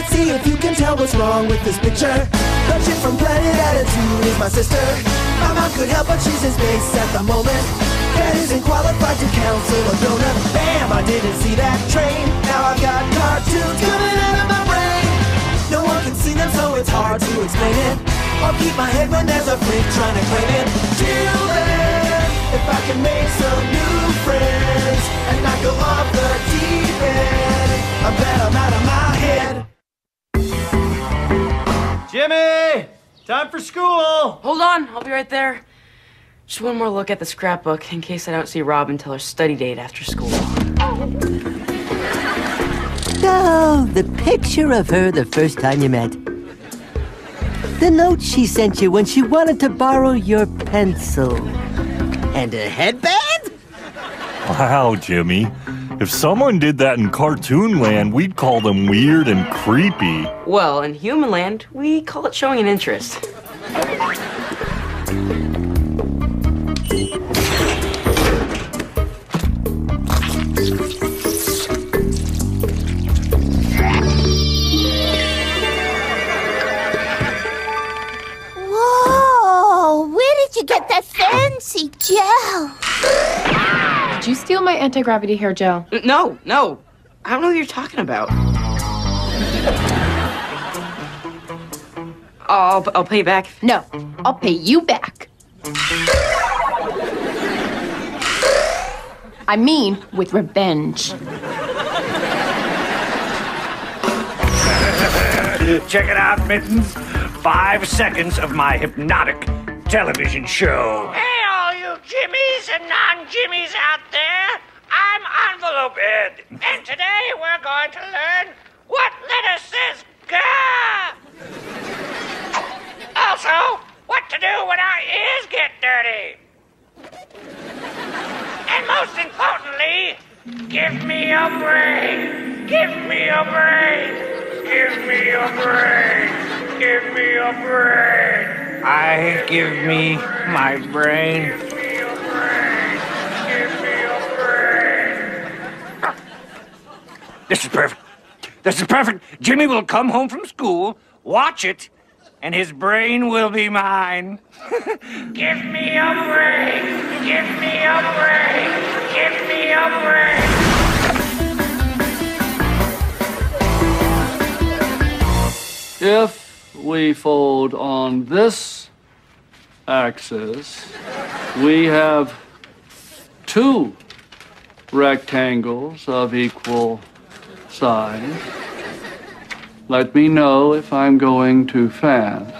Let's see if you can tell what's wrong with this picture. The chick from Planet Attitude is my sister. My mom could help, but she's in space at the moment. That isn't qualified to counsel a donut. Bam! I didn't see that train. Now I've got cartoons coming out of my brain. No one can see them, so it's hard to explain it. I'll keep my head when there's a freak trying to claim it. Till then, if I can make some new friends and not go off the deep end, I bet I'm out of my head. Jimmy! Time for school! Hold on, I'll be right there. Just one more look at the scrapbook in case I don't see Rob until her study date after school. Oh, the picture of her the first time you met. The note she sent you when she wanted to borrow your pencil. And a headband? Wow, Jimmy. If someone did that in cartoon land, we'd call them weird and creepy. Well, in human land, we call it showing an interest. Whoa! Where did you get that fancy gel? Did you steal my anti gravity hair gel? No, no. I don't know what you're talking about. I'll, I'll pay you back. No, I'll pay you back. I mean, with revenge. Check it out, Mittens. Five seconds of my hypnotic television show. Jimmies and non-Jimmies out there. I'm Envelope Ed, and today we're going to learn what letter says "ga." Also, what to do when our ears get dirty. And most importantly, give me a brain. Give me a brain. Give me a brain. Give me a brain. I give me my brain. This is perfect. This is perfect. Jimmy will come home from school, watch it, and his brain will be mine. give me a break. Give me a break. Give me a brain. If we fold on this axis, we have two rectangles of equal size. Let me know if I'm going too fast.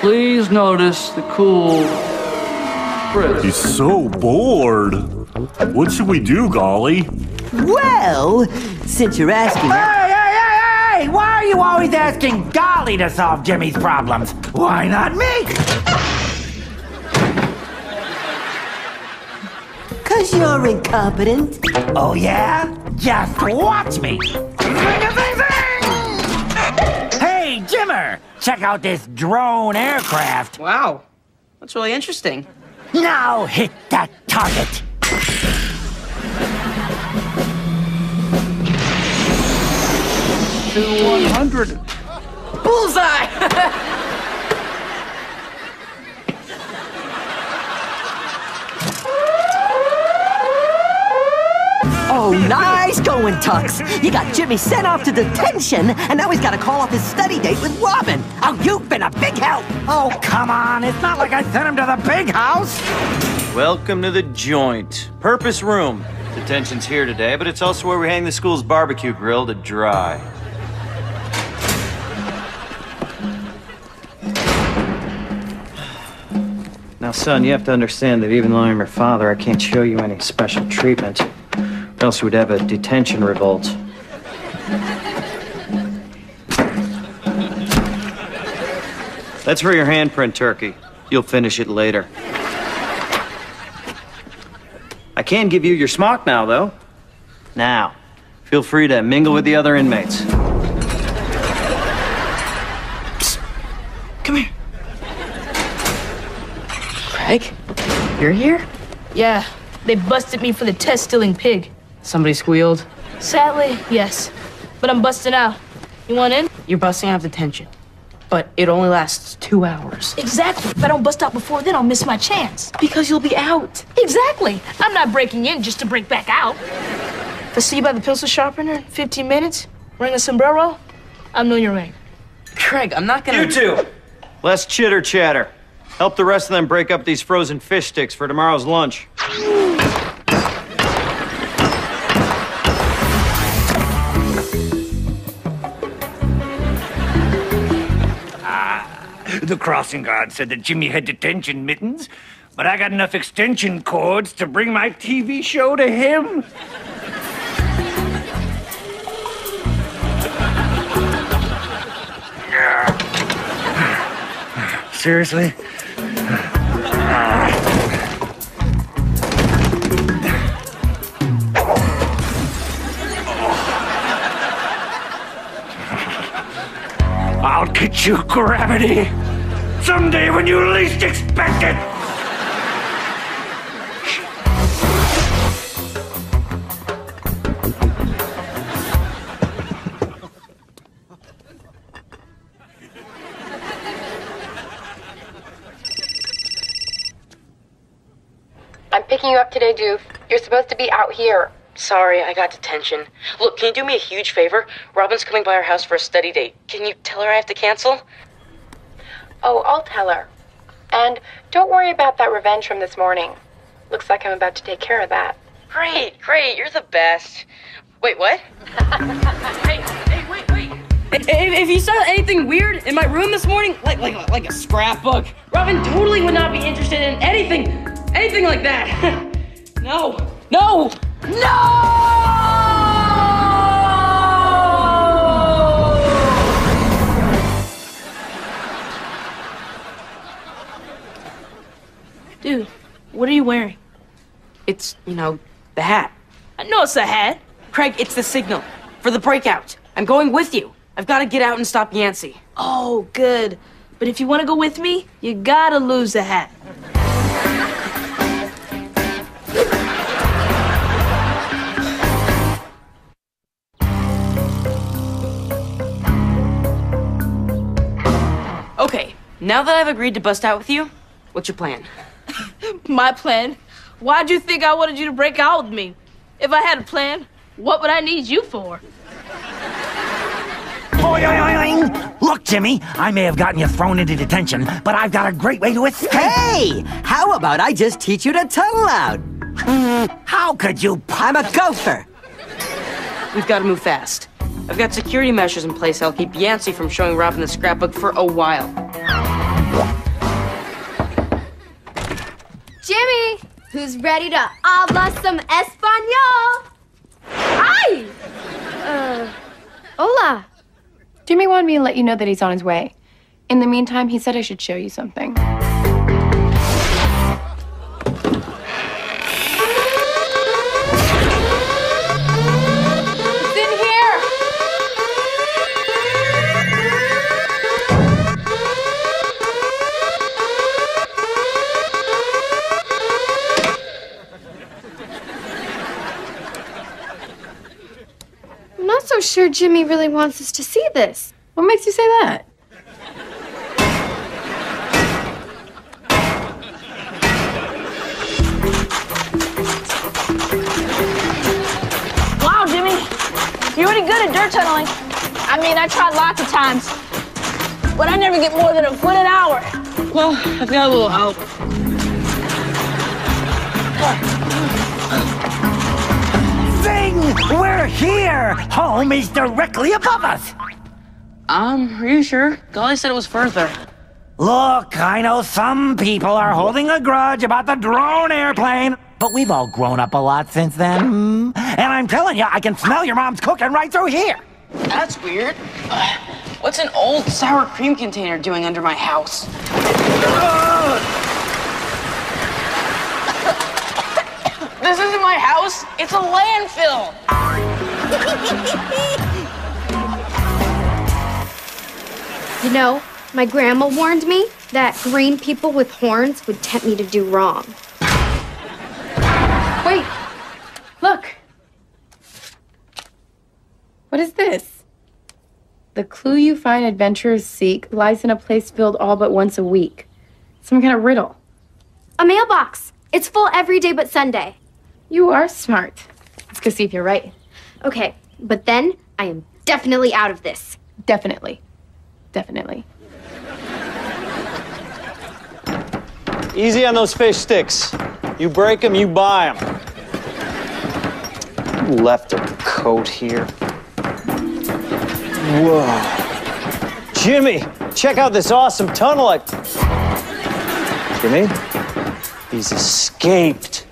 Please notice the cool frizz. He's so bored. What should we do, Golly? Well, since you're asking. Hey, hey, hey, hey! Why are you always asking Golly to solve Jimmy's problems? Why not me? Because you're incompetent. Oh, yeah? Just watch me. Hey, Jimmer! Check out this drone aircraft. Wow, that's really interesting. Now hit that target. To 100. Bullseye! Oh, nice going, Tux. You got Jimmy sent off to detention, and now he's got to call off his study date with Robin. Oh, you've been a big help. Oh, come on. It's not like I sent him to the big house. Welcome to the joint. Purpose room. Detention's here today, but it's also where we hang the school's barbecue grill to dry. Now, son, you have to understand that even though I'm your father, I can't show you any special treatment. Or else we'd have a detention revolt. That's for your handprint, Turkey. You'll finish it later. I can give you your smock now, though. Now, feel free to mingle with the other inmates. Psst. Come here. Craig, you're here? Yeah, they busted me for the test stealing pig. Somebody squealed. Sadly, yes. But I'm busting out. You want in? You're busting out of detention, but it only lasts two hours. Exactly. If I don't bust out before then, I'll miss my chance. Because you'll be out. Exactly. I'm not breaking in just to break back out. If I see you by the pencil sharpener in 15 minutes, wearing a sombrero, I'll know you're right. Craig, I'm not gonna. You two! Less chitter chatter. Help the rest of them break up these frozen fish sticks for tomorrow's lunch. The crossing guard said that Jimmy had detention mittens, but I got enough extension cords to bring my TV show to him. Seriously? I'll get you, Gravity! Someday when you least expect it! I'm picking you up today, Doof. You're supposed to be out here. Sorry, I got detention. Look, can you do me a huge favor? Robin's coming by our house for a study date. Can you tell her I have to cancel? Oh, I'll tell her. And don't worry about that revenge from this morning. Looks like I'm about to take care of that. Great, great, you're the best. Wait, what? hey, hey, wait, wait. If, if you saw anything weird in my room this morning, like like like a scrapbook, Robin totally would not be interested in anything, anything like that. No, no, no, Dude, what are you wearing? It's you know the hat. Uh, I know it's a hat. Craig, it's the signal for the breakout. I'm going with you. I've got to get out and stop Yancy. Oh, good. But if you want to go with me, you gotta lose the hat. Okay, now that I've agreed to bust out with you, what's your plan? My plan? Why'd you think I wanted you to break out with me? If I had a plan, what would I need you for? Look, Jimmy, I may have gotten you thrown into detention, but I've got a great way to escape. Hey! How about I just teach you to tunnel out? Mm, how could you? I'm a gopher. We've got to move fast. I've got security measures in place that'll keep Yancy from showing Robin the scrapbook for a while. Who's ready to habla some español? Ay! Uh, hola. Jimmy wanted me to let you know that he's on his way. In the meantime, he said I should show you something. Sure Jimmy really wants us to see this. What makes you say that? Wow, Jimmy, you're really good at dirt tunneling. I mean, I tried lots of times, but I never get more than a foot an hour. Well, I've got a little help. We're here! Home is directly above us. Um, are you sure? Golly said it was further. Look, I know some people are holding a grudge about the drone airplane, but we've all grown up a lot since then. hmm? And I'm telling you, I can smell your mom's cooking right through here. That's weird. What's an old sour cream container doing under my house? This isn't my house. It's a landfill. You know, my grandma warned me that green people with horns would tempt me to do wrong. Wait! Look! What is this? The clue you find adventurers seek lies in a place filled all but once a week. Some kind of riddle. A mailbox. It's full every day but Sunday. You are smart. Let's go see if you're right. Okay, but then I am definitely out of this. Definitely. Definitely. Easy on those fish sticks. You break them, you buy them. Left a coat here. Whoa. Jimmy, check out this awesome tunnel I. Jimmy? He's escaped.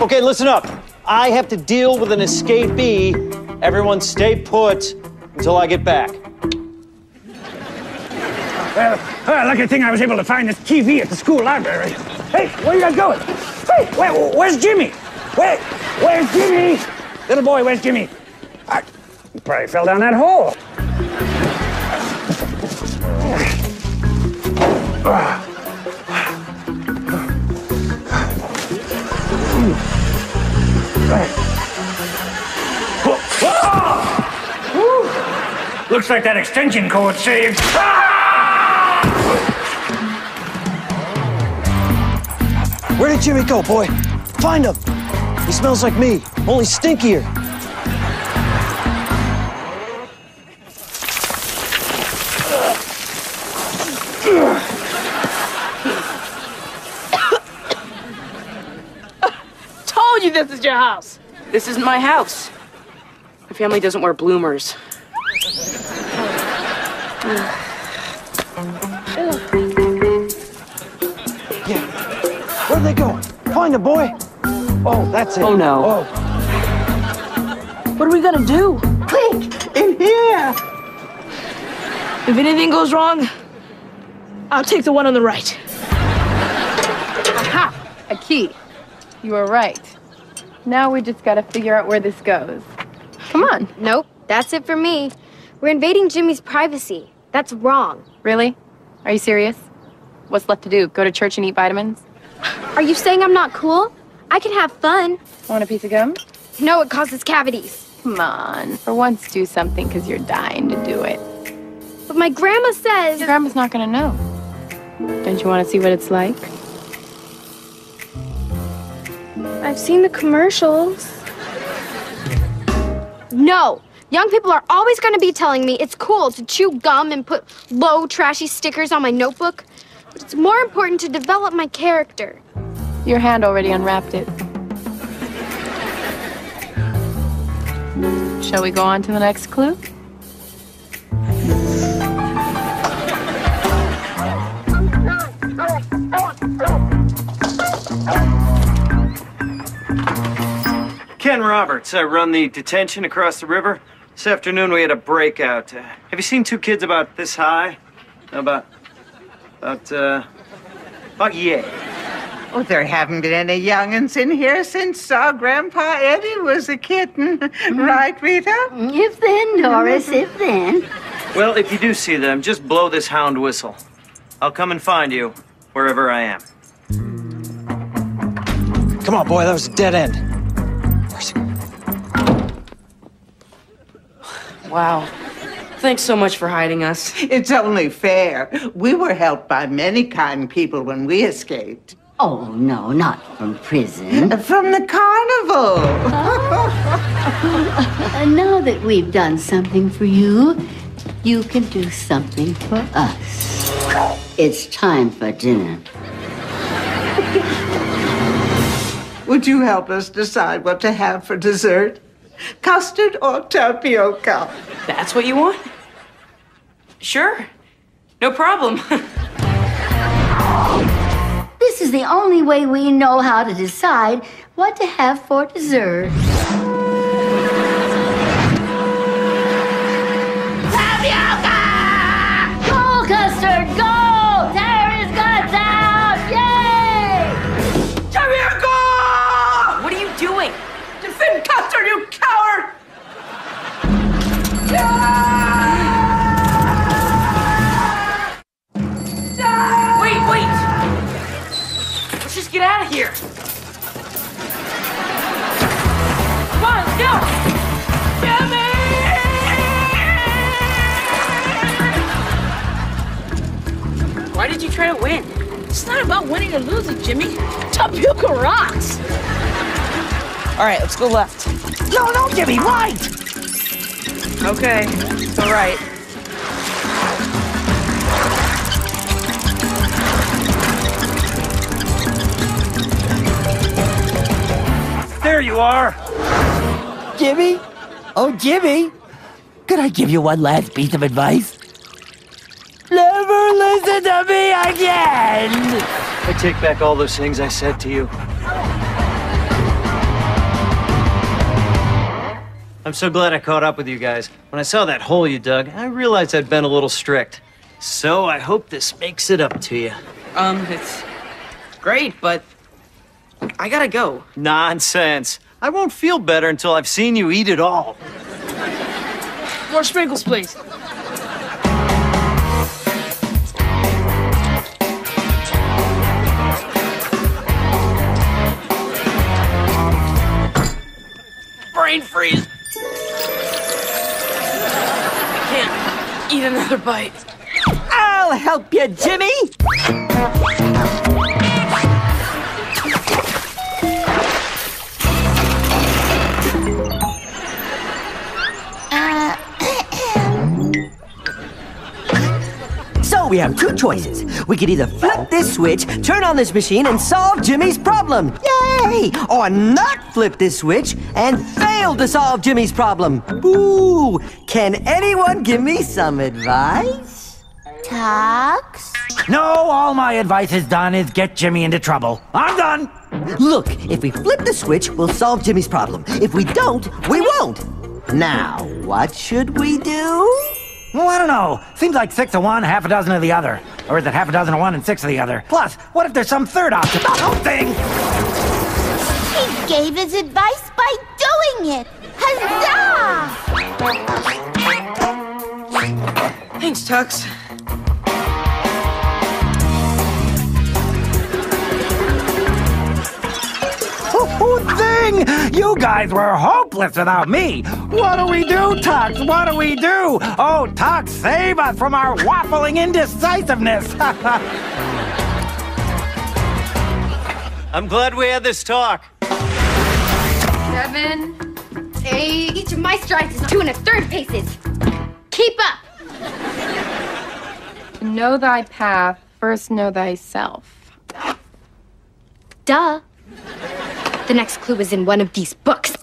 Okay, listen up. I have to deal with an escapee. Everyone stay put until I get back. Well, well, lucky thing I was able to find this TV at the school library. Hey, where you guys going? Hey, where, where's Jimmy? Where, where's Jimmy? Little boy, where's Jimmy? I, he probably fell down that hole. Looks like that extension cord saved. Where did Jimmy go, boy? Find him. He smells like me, only stinkier. Your house. This isn't my house. My family doesn't wear bloomers. yeah. Where'd they go? Find him, boy. Oh, that's it. Oh, no. Oh. What are we gonna do? Quick, in here. If anything goes wrong, I'll take the one on the right. Aha! A key. You are right. Now we just gotta figure out where this goes. Come on. Nope, that's it for me. We're invading Jimmy's privacy. That's wrong. Really? Are you serious? What's left to do? Go to church and eat vitamins? Are you saying I'm not cool? I can have fun. Want a piece of gum? No, it causes cavities. Come on. For once, do something because you're dying to do it. But my grandma says. Your grandma's not gonna know. Don't you want to see what it's like? I've seen the commercials. No! Young people are always going to be telling me it's cool to chew gum and put low, trashy stickers on my notebook. But it's more important to develop my character. Your hand already unwrapped it. Shall we go on to the next clue? Ken Roberts. I run the detention across the river. This afternoon we had a breakout. Uh, have you seen two kids about this high? About, about, uh, about yeah. Oh, there haven't been any young'uns in here since our Grandpa Eddie was a kitten. right, Rita? If then, Doris, if then. Well, if you do see them, just blow this hound whistle. I'll come and find you wherever I am. Come on, boy, that was a dead end. Wow. Thanks so much for hiding us. It's only fair. We were helped by many kind people when we escaped. Oh, no, not from prison. Uh, from the carnival. And uh, now that we've done something for you, you can do something for us. It's time for dinner. Would you help us decide what to have for dessert? Custard or tapioca? That's what you want? Sure. No problem. This is the only way we know how to decide what to have for dessert. Try to win? It's not about winning or losing, Jimmy. Tapioca rocks. All right, let's go left. No, no, Jimmy, right! Okay, it's all right. There you are! Jimmy? Oh, Jimmy! Could I give you one last piece of advice? Never listen to me again! I take back all those things I said to you. I'm so glad I caught up with you guys. When I saw that hole you dug, I realized I'd been a little strict. So I hope this makes it up to you. Um, it's great, but I gotta go. Nonsense. I won't feel better until I've seen you eat it all. More sprinkles, please. Brain freeze. Can't eat another bite. I'll help you, Jimmy! Uh, so we have two choices. We could either flip this switch, turn on this machine, and solve Jimmy's problem. Yay! Or oh, not flip this switch and fail to solve Jimmy's problem. Ooh! Can anyone give me some advice? Tux? No, all my advice has done is get Jimmy into trouble. I'm done! Look, if we flip the switch, we'll solve Jimmy's problem. If we don't, we won't. Now, what should we do? Well, I don't know. Seems like six of one, half a dozen of the other. Or is it half a dozen of one and six of the other? Plus, what if there's some third option? Oh, the whole thing! He gave his advice by doing it. Huzzah! Thanks, Tux. Oh, thing! You guys were hopeless without me. What do we do, Tux? What do we do? Oh, Tux, save us from our waffling indecisiveness. I'm glad we had this talk. Seven. Eight. Each of my strides is two and a third paces. Keep up. Know thy path, first know thyself. Duh. The next clue is in one of these books.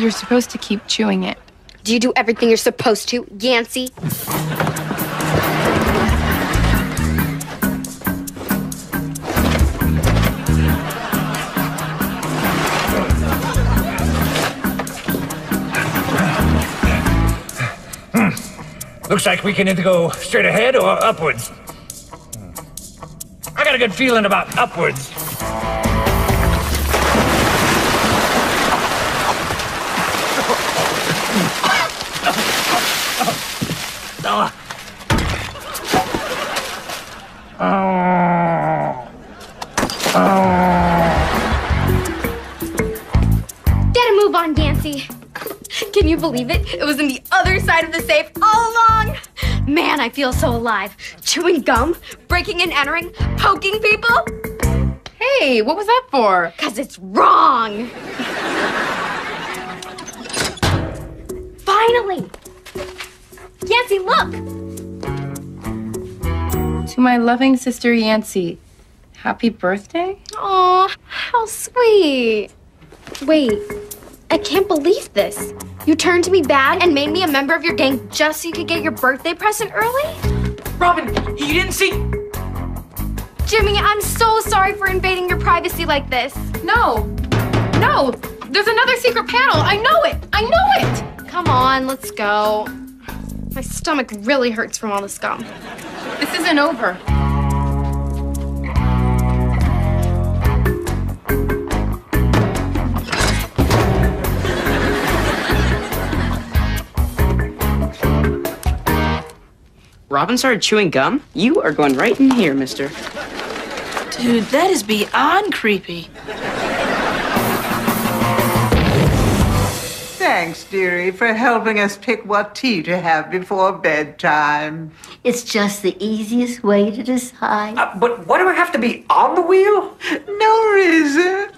You're supposed to keep chewing it. Do you do everything you're supposed to, Yancy? Hmm. Looks like we can either go straight ahead or upwards. Hmm. I got a good feeling about upwards. Of the safe all along. Man, I feel so alive. Chewing gum, breaking and entering, poking people. Hey, what was that for? Because it's wrong. Finally. Yancy, look. To my loving sister Yancy, happy birthday? Aw, how sweet. Wait, I can't believe this. You turned to me bad and made me a member of your gang just so you could get your birthday present early? Robin, you didn't see. Jimmy, I'm so sorry for invading your privacy like this. No, no, there's another secret panel. I know it. I know it. Come on, let's go. My stomach really hurts from all the scum. This isn't over. Robin started chewing gum? You are going right in here, mister. Dude, that is beyond creepy. Thanks, dearie, for helping us pick what tea to have before bedtime. It's just the easiest way to decide. Uh, but why do I have to be on the wheel? No reason.